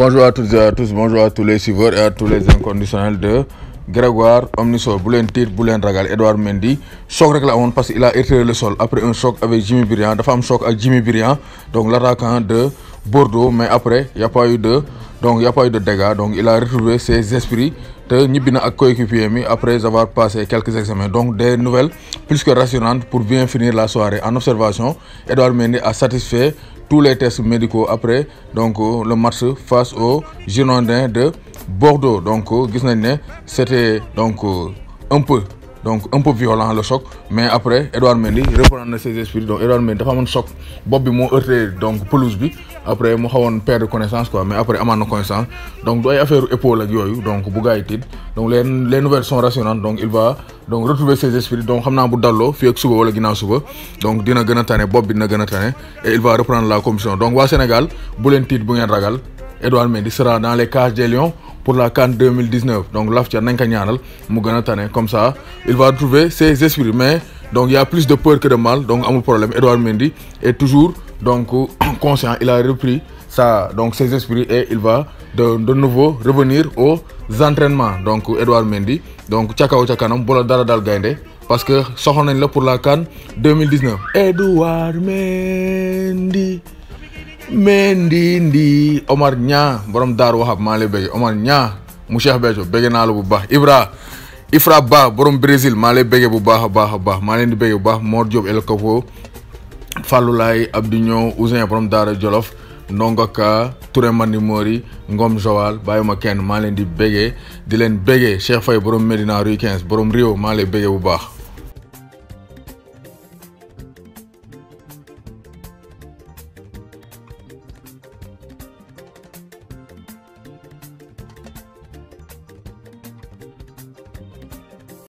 Bonjour à toutes et à tous, bonjour à tous les suiveurs et à tous les inconditionnels de Grégoire Omniso Boulen Tir Boulen Ragal Edouard Mendy. Choc la amoon parce qu'il a étiré le sol après un choc avec Jimmy Briand. Dafa am choc avec Jimmy Briand donc l'attaquant de Bordeaux mais après il y a pas eu de donc il y a pas eu de dégâts. Donc il a retrouvé ses esprits te ñibbi na ak coéquipier après avoir passé quelques examens. Donc des nouvelles plus que rassurantes pour bien finir la soirée. En observation Edouard Mendy a satisfait tous les tests médicaux après donc le match face aux Girondins de Bordeaux. Donc gis nañ ne c'était donc un peu donc un peu violent le choc. Mais après Edouard Mendy reprendre na ses esprits. Donc Edouard Mendy dafa amoon choc. Bopp bi moo heurté donc pelouse bi. Après mu xawoon perdre connaissance quoi. Mais après amaan na connaissance. Donc du ay affaire épaule ak yooyu donc bu gars yi donc les les nouvelles sont rassurantes donc il va donc retrouver ses esprits. Donc xam naa bu dalloo fii ak suba wala ginnaaw suba. Donc dina gën a tane bopp bi dina gën a et il va reprendre la compétition donc waa Sénégal bu leen tiit bu ngeen ragal Edouard Mendy sera dans les cages des Lions pour la CAN 2019 donc laf ca nañ ko comme ça il va retrouver ses esprits. Mais donc il y a plus de peur que de mal. Donc amul problème. Edouard Mendy est toujours donc conscient. Il a repris ça donc ses esprits et il va de nouveau revenir aux entraînements. Donc Edouard Mendy donc ca kaw ca kanam bu parce que soxla nañ la pour la CAN 2019 Edouard Mendy Mendy ndi ndi Omar Ñaa borom daar waxab maa lay bëgg Omar Ñaa mu Cheikh Béthio bëgg naa la bu baax. Ibra Ifra Ba borom Brésil maa lay bëgg bu baax a baax a baax. Maa leen di bëgg bu baax. Mor Diop El Capo Fallou Laye Abdou Ñoo Ousin borom daara Jolof Ndongo Ka Touré Mandi Mori Ngom Joal bàyyi ma kenn. Maa leen di bëggee di leen bëggee. Cheikh Faye borom Medina Rue 15 borom Rio maa lay bëggee bu baax.